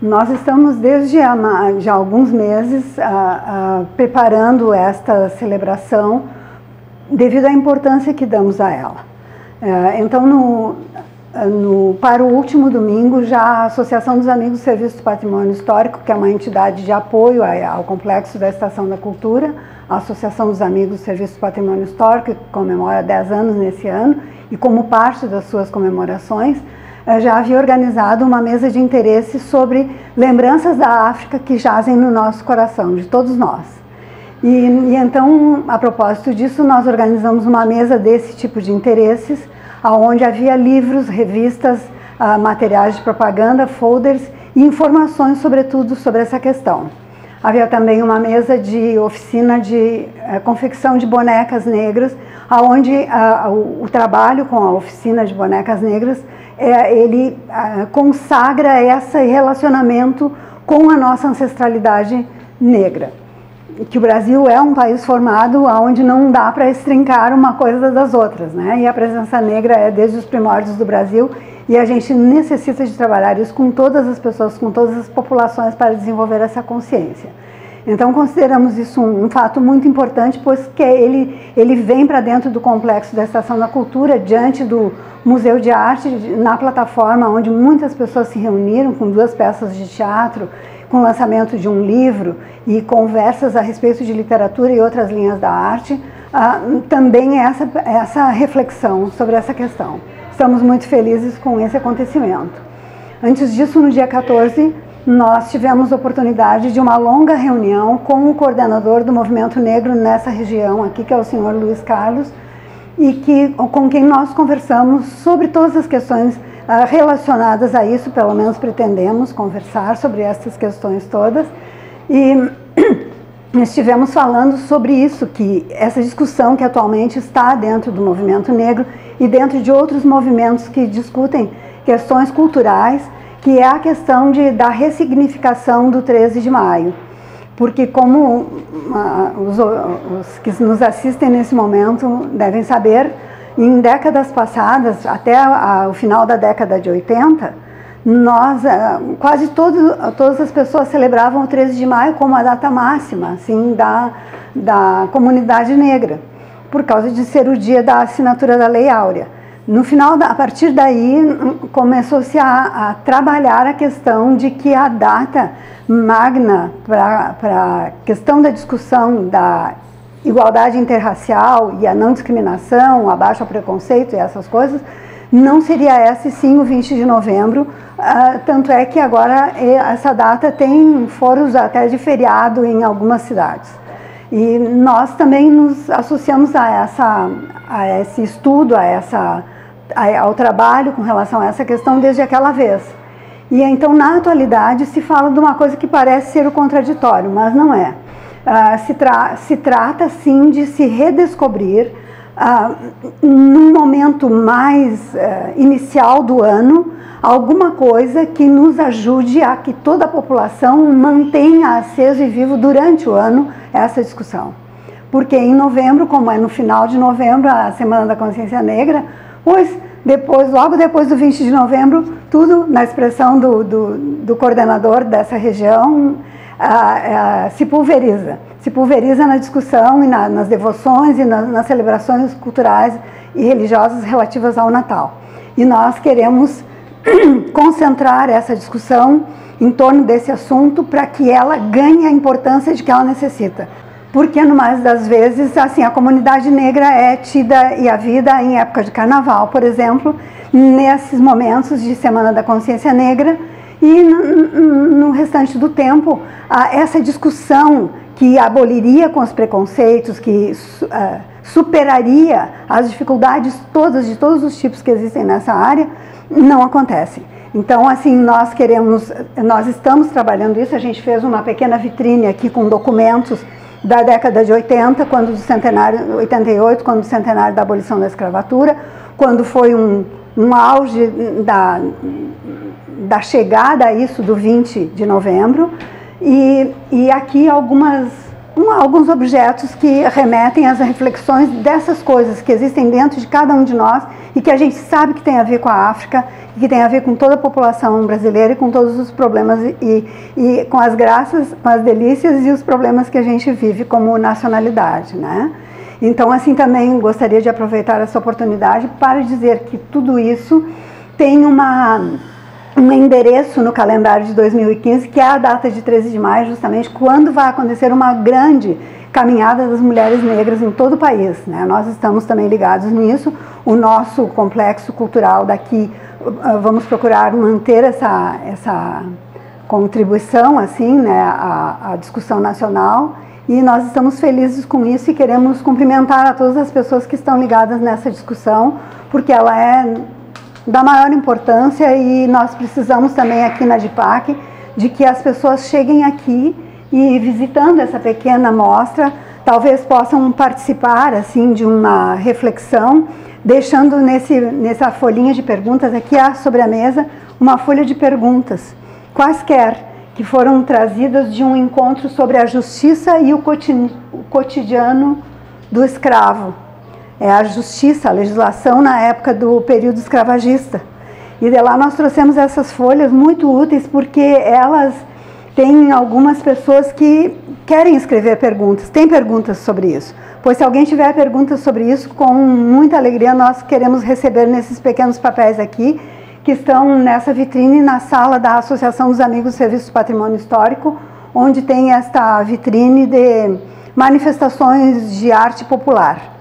Nós estamos desde já alguns meses preparando esta celebração devido à importância que damos a ela. É, então, no, no, para o último domingo, já a Associação dos Amigos do Serviço do Patrimônio Histórico, que é uma entidade de apoio ao complexo da Estação da Cultura, a Associação dos Amigos do Serviço do Patrimônio Histórico, que comemora 10 anos nesse ano, e como parte das suas comemorações, já havia organizado uma mesa de interesse sobre lembranças da África que jazem no nosso coração, de todos nós. E, e então, a propósito disso, nós organizamos uma mesa desse tipo de interesses, onde havia livros, revistas, uh, materiais de propaganda, folders e informações, sobretudo, sobre essa questão. Havia também uma mesa de oficina de uh, confecção de bonecas negras, onde uh, o, o, trabalho com a oficina de bonecas negras é, ele uh, consagra esse relacionamento com a nossa ancestralidade negra. Que o Brasil é um país formado onde não dá para estrincar uma coisa das outras, né? E a presença negra é desde os primórdios do Brasil e a gente necessita de trabalhar isso com todas as pessoas, com todas as populações para desenvolver essa consciência. Então consideramos isso um, um, fato muito importante, pois que ele, ele vem para dentro do complexo da Estação da Cultura, diante do Museu de Arte, na plataforma onde muitas pessoas se reuniram com duas peças de teatro, com o lançamento de um livro e conversas a respeito de literatura e outras linhas da arte, ah, também essa, essa reflexão sobre essa questão. Estamos muito felizes com esse acontecimento. Antes disso, no dia 14, nós tivemos oportunidade de uma longa reunião com o coordenador do movimento negro nessa região aqui, que é o senhor Luiz Carlos, e que, com quem nós conversamos sobre todas as questões uh, relacionadas a isso, pelo menos pretendemos conversar sobre essas questões todas. E estivemos falando sobre isso, que essa discussão que atualmente está dentro do movimento negro e dentro de outros movimentos que discutem questões culturais que é a questão de, da ressignificação do 13 de maio. Porque, como uh, os, os que nos assistem nesse momento devem saber, em décadas passadas, até a, o final da década de 80, nós, uh, quase todo, todas as pessoas celebravam o 13 de maio como a data máxima assim, da, da comunidade negra, por causa de ser o dia da assinatura da Lei Áurea. No final, a partir daí, começou-se a, a, trabalhar a questão de que a data magna para a questão da discussão da igualdade interracial e a não discriminação, abaixo ao preconceito e essas coisas, não seria essa sim o 20 de novembro. Uh, tanto é que agora essa data tem foros até de feriado em algumas cidades. E nós também nos associamos a, essa, a esse estudo, a essa ao trabalho com relação a essa questão desde aquela vez. E então, na atualidade, se fala de uma coisa que parece ser o contraditório, mas não é. Uh, se, tra se, trata, sim, de se redescobrir, uh, num momento mais uh, inicial do ano, alguma coisa que nos ajude a que toda a população mantenha aceso e vivo durante o ano essa discussão. Porque em novembro, como é no final de novembro, a Semana da Consciência Negra, Pois depois, logo depois do 20 de novembro, tudo na expressão do, do, do coordenador dessa região se pulveriza. Se pulveriza na discussão e na, nas devoções e na, nas celebrações culturais e religiosas relativas ao Natal. E nós queremos concentrar essa discussão em torno desse assunto para que ela ganhe a importância de que ela necessita porque no mais das vezes assim a comunidade negra é tida e a vida em época de carnaval, por exemplo, nesses momentos de Semana da Consciência Negra e no, restante do tempo essa discussão que aboliria com os preconceitos, que uh, superaria as dificuldades todas de todos os tipos que existem nessa área, não acontece. Então, assim, nós queremos, nós estamos trabalhando isso. A gente fez uma pequena vitrine aqui com documentos da década de 80, quando do centenário, 88, quando do centenário da abolição da escravatura, quando foi um, um auge da, da chegada a isso do 20 de novembro, e, e aqui algumas, um, alguns objetos que remetem às reflexões dessas coisas que existem dentro de cada um de nós e que a gente sabe que tem a ver com a África, que tem a ver com toda a população brasileira e com todos os problemas e, e com as graças, com as delícias e os problemas que a gente vive como nacionalidade, né? Então, assim, também gostaria de aproveitar essa oportunidade para dizer que tudo isso tem uma um endereço no calendário de 2015, que é a data de 13 de maio, justamente quando vai acontecer uma grande caminhada das mulheres negras em todo o país. Né? Nós estamos também ligados nisso. O nosso complexo cultural daqui, ah, vamos procurar manter essa, essa contribuição assim, né, à, à discussão nacional. E nós estamos felizes com isso e queremos cumprimentar a todas as pessoas que estão ligadas nessa discussão, porque ela é da maior importância e nós precisamos também aqui na DIPAC de que as pessoas cheguem aqui e visitando essa pequena mostra, talvez possam participar assim de uma reflexão, deixando nesse, nessa folhinha de perguntas aqui sobre a mesa uma folha de perguntas, quaisquer, que foram trazidas de um encontro sobre a justiça e o cotidiano do escravo é a justiça, a legislação na época do período escravagista. E de lá nós trouxemos essas folhas muito úteis porque elas têm algumas pessoas que querem escrever perguntas, tem perguntas sobre isso. Pois se alguém tiver perguntas sobre isso, com muita alegria nós queremos receber nesses pequenos papéis aqui, que estão nessa vitrine na sala da Associação dos Amigos do Serviço do Patrimônio Histórico, onde tem esta vitrine de manifestações de arte popular.